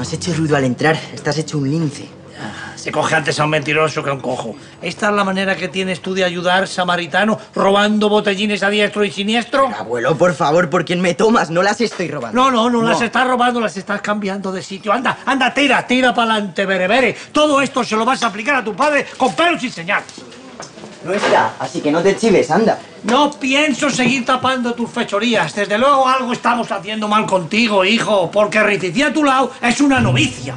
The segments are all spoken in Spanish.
has hecho ruido al entrar. Estás hecho un lince. Se coge antes a un mentiroso que a un cojo. ¿Esta es la manera que tienes tú de ayudar, samaritano, robando botellines a diestro y siniestro? Abuelo, por favor, ¿por quién me tomas? No las estoy robando. No, no, no, las estás robando, las estás cambiando de sitio. Anda, anda, tira, tira para adelante, berebere. Todo esto se lo vas a aplicar a tu padre con pelos y señales. No está, así que no te chives, anda. No pienso seguir tapando tus fechorías. Desde luego algo estamos haciendo mal contigo, hijo, porque Riticia a tu lado es una novicia.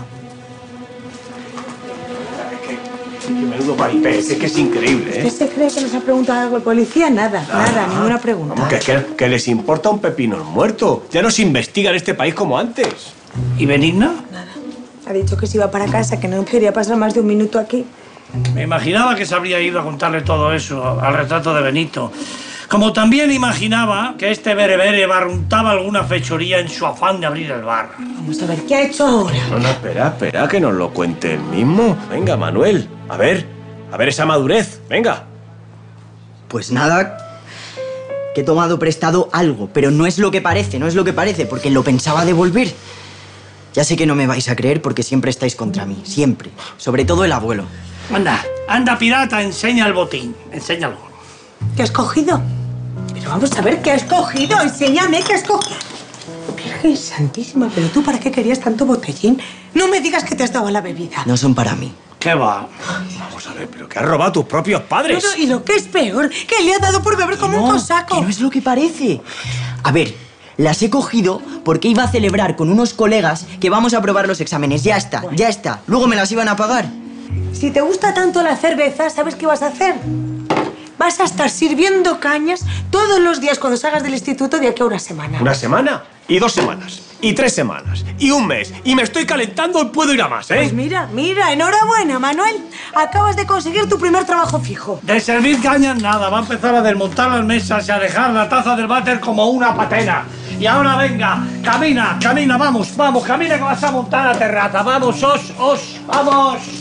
Que menudo paripé, es que es increíble, ¿eh? ¿Usted se cree que nos ha preguntado algo el policía? Nada, nada, ninguna pregunta. Vamos, que, que- que les importa un pepino el muerto. Ya no se investiga en este país como antes. ¿Y Benigna? Ha dicho que se iba para casa, que no quería pasar más de un minuto aquí. Me imaginaba que se habría ido a contarle todo eso al retrato de Benito. Como también imaginaba que este berebere barruntaba alguna fechoría en su afán de abrir el bar. Vamos a ver, ¿qué ha hecho ahora? No, no, espera, espera, que nos lo cuente él mismo. Venga, Manuel, a ver, a ver esa madurez, venga. Pues nada, que he tomado prestado algo, pero no es lo que parece, no es lo que parece, porque lo pensaba devolver. Ya sé que no me vais a creer porque siempre estáis contra mí, siempre. Sobre todo el abuelo. Anda, anda, pirata, enseña el botín. Enséñalo. ¿Qué has cogido? Pero vamos a ver, ¿qué has cogido? Enséñame, ¿qué has cogido? Virgen Santísima, ¿pero tú para qué querías tanto botellín? No me digas que te has dado a la bebida. No son para mí. ¿Qué va? Vamos a ver, pero que has robado tus propios padres. Pero, y lo que es peor, que le ha dado por beber como un cosaco. que no es lo que parece. A ver, las he cogido porque iba a celebrar con unos colegas que vamos a probar los exámenes. Ya está, ya está. Luego me las iban a pagar. Si te gusta tanto la cerveza, ¿sabes qué vas a hacer? Vas a estar sirviendo cañas todos los días cuando salgas del instituto de aquí a una semana. Una semana, y dos semanas, y tres semanas, y un mes, y me estoy calentando y puedo ir a más, ¿eh? Pues mira, mira, enhorabuena, Manuel. Acabas de conseguir tu primer trabajo fijo. De servir cañas nada, va a empezar a desmontar las mesas y a dejar la taza del váter como una patena. Y ahora venga, camina, camina, vamos, vamos, camina que vas a montar la terraza. Vamos, os, os, vamos.